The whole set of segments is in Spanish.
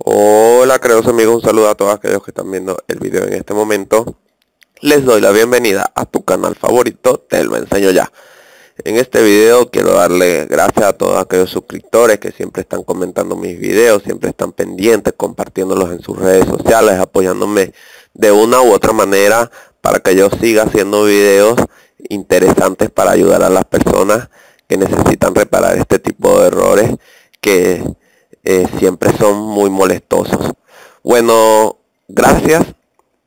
Hola queridos amigos, un saludo a todos aquellos que están viendo el video en este momento. Les doy la bienvenida a tu canal favorito, te lo enseño ya. En este video quiero darle gracias a todos aquellos suscriptores que siempre están comentando mis videos, siempre están pendientes, compartiéndolos en sus redes sociales, apoyándome de una u otra manera para que yo siga haciendo videos interesantes para ayudar a las personas que necesitan reparar este tipo de errores que eh, siempre son muy molestosos. Bueno, gracias,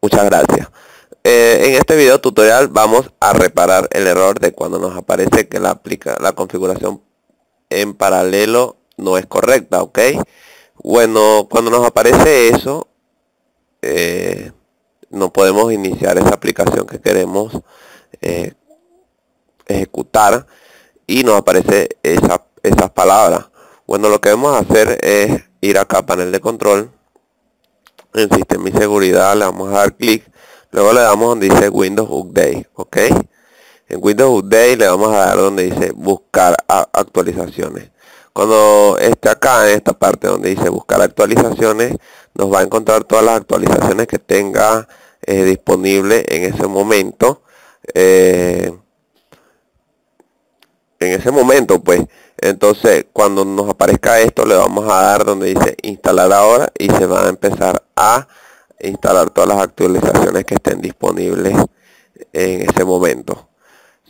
muchas gracias. Eh, en este video tutorial vamos a reparar el error de cuando nos aparece que la, aplica, la configuración en paralelo no es correcta, ¿ok? Bueno, cuando nos aparece eso, eh, no podemos iniciar esa aplicación que queremos ejecutar y nos aparece esa, esas palabras. Bueno, lo que vamos a hacer es ir acá a panel de control. En sistema y seguridad le vamos a dar clic. Luego le damos donde dice Windows Update. ¿Ok? En Windows Update le vamos a dar donde dice buscar actualizaciones. Cuando esté acá en esta parte donde dice buscar actualizaciones, nos va a encontrar todas las actualizaciones que tenga eh, disponible en ese momento. Eh, en ese momento, pues entonces, cuando nos aparezca esto, le vamos a dar donde dice instalar ahora y se van a empezar a instalar todas las actualizaciones que estén disponibles en ese momento.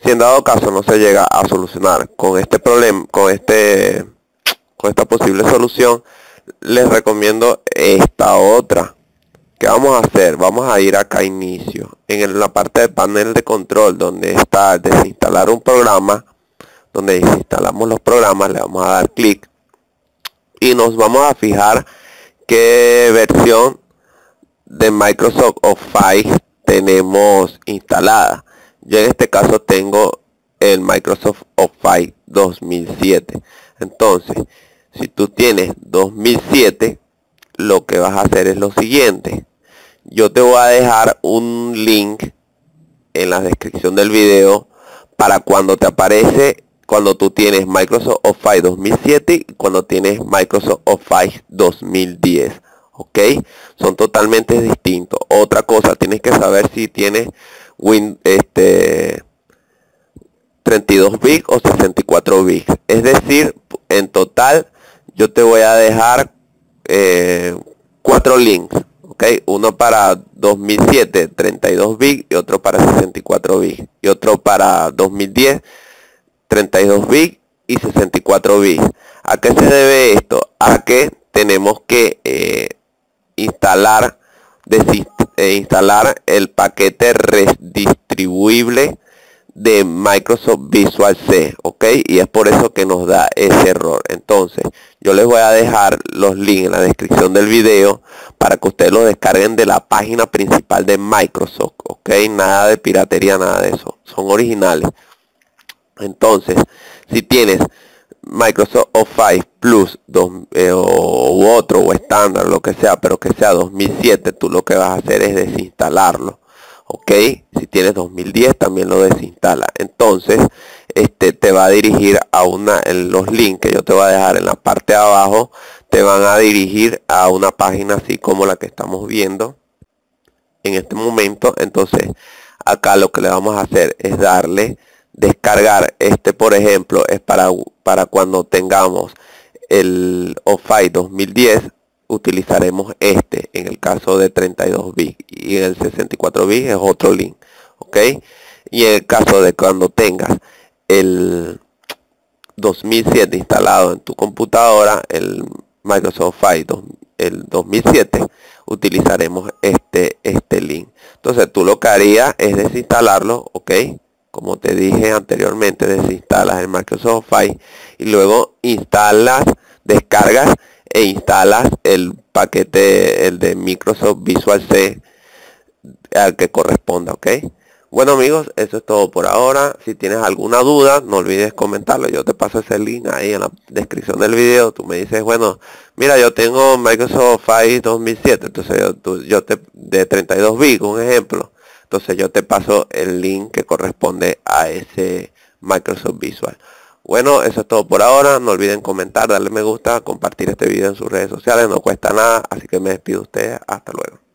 Si en dado caso no se llega a solucionar con este problema, con este con esta posible solución, les recomiendo esta otra. que vamos a hacer? Vamos a ir acá a inicio. En la parte del panel de control donde está desinstalar un programa donde instalamos los programas, le vamos a dar clic y nos vamos a fijar qué versión de Microsoft Office tenemos instalada. Yo en este caso tengo el Microsoft Office 2007. Entonces, si tú tienes 2007, lo que vas a hacer es lo siguiente. Yo te voy a dejar un link en la descripción del video para cuando te aparece cuando tú tienes Microsoft Office 2007 y cuando tienes Microsoft Office 2010 ok son totalmente distintos. Otra cosa tienes que saber si tienes Win este 32 bits o 64 bits. Es decir en total yo te voy a dejar eh, cuatro links ok uno para 2007 32 bits y otro para 64 bits y otro para 2010 32 bits y 64 bits. ¿A qué se debe esto? A que tenemos que eh, instalar, eh, instalar el paquete redistribuible de Microsoft Visual C, ok, y es por eso que nos da ese error. Entonces, yo les voy a dejar los links en la descripción del video para que ustedes lo descarguen de la página principal de Microsoft, ok, nada de piratería, nada de eso, son originales. Entonces, si tienes Microsoft Office Plus eh, o, otro o estándar, lo que sea, pero que sea 2007, tú lo que vas a hacer es desinstalarlo. Ok, si tienes 2010 también lo desinstala. Entonces, este te va a dirigir a una, en los links que yo te voy a dejar en la parte de abajo, te van a dirigir a una página así como la que estamos viendo en este momento. Entonces, acá lo que le vamos a hacer es darle descargar este por ejemplo es para para cuando tengamos el Office 2010 utilizaremos este en el caso de 32 bits y en el 64 bits es otro link ok y en el caso de cuando tengas el 2007 instalado en tu computadora el Microsoft Office el 2007 utilizaremos este este link. Entonces tú lo que harías es desinstalarlo ok como te dije anteriormente, desinstalas el Microsoft Office y luego instalas, descargas e instalas el paquete, el de Microsoft Visual C al que corresponda, ¿ok? Bueno amigos, eso es todo por ahora. Si tienes alguna duda, no olvides comentarlo. Yo te paso ese link ahí en la descripción del video. Tú me dices, bueno, mira, yo tengo Microsoft Office 2007. Entonces yo, yo te, de 32 bits, un ejemplo entonces yo te paso el link que corresponde a ese Microsoft Visual. Bueno, eso es todo por ahora. No olviden comentar, darle me gusta, compartir este video en sus redes sociales. No cuesta nada. Así que me despido de ustedes. Hasta luego.